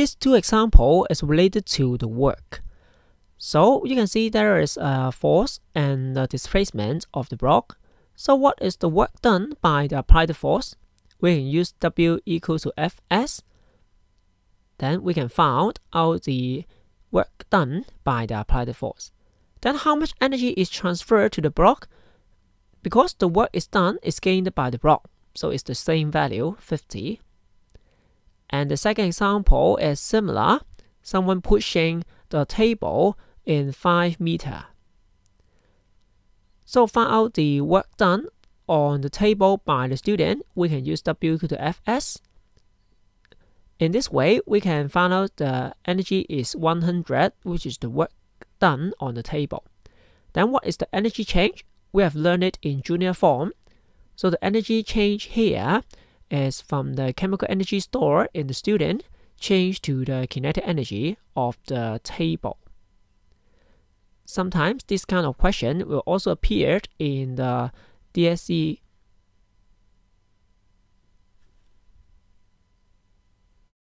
these two examples is related to the work. So you can see there is a force and the displacement of the block. So what is the work done by the applied force? We can use W equals to Fs. Then we can find out the work done by the applied force. Then how much energy is transferred to the block? Because the work is done is gained by the block, so it's the same value, 50. And the second example is similar. Someone pushing the table in 5 meter. So find out the work done on the table by the student. We can use W equal to Fs. In this way, we can find out the energy is 100, which is the work done on the table. Then what is the energy change? We have learned it in junior form. So the energy change here is from the chemical energy stored in the student change to the kinetic energy of the table. Sometimes this kind of question will also appear in the DSE